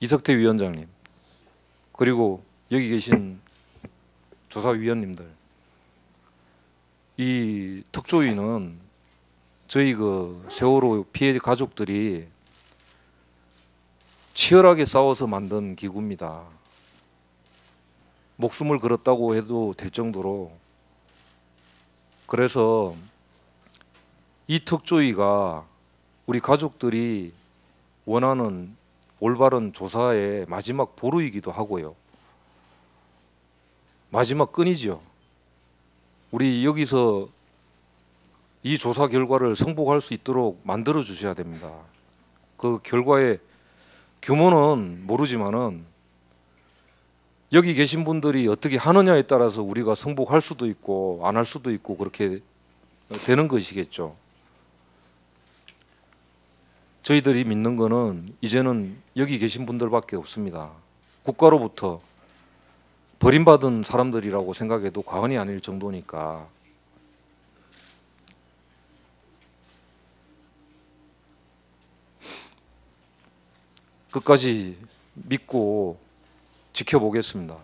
이석태 위원장님 그리고 여기 계신 조사위원님들 이 특조위는 저희 그 세월호 피해 가족들이 치열하게 싸워서 만든 기구입니다. 목숨을 걸었다고 해도 될 정도로 그래서 이 특조위가 우리 가족들이 원하는 올바른 조사의 마지막 보루이기도 하고요. 마지막 끈이죠. 우리 여기서 이 조사 결과를 성복할 수 있도록 만들어 주셔야 됩니다. 그 결과의 규모는 모르지만은 여기 계신 분들이 어떻게 하느냐에 따라서 우리가 성복할 수도 있고 안 할 수도 있고 그렇게 되는 것이겠죠. 저희들이 믿는 거는 이제는 여기 계신 분들밖에 없습니다. 국가로부터 버림받은 사람들이라고 생각해도 과언이 아닐 정도니까 끝까지 믿고 지켜보겠습니다.